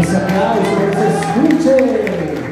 Ese aplauso que se escuche.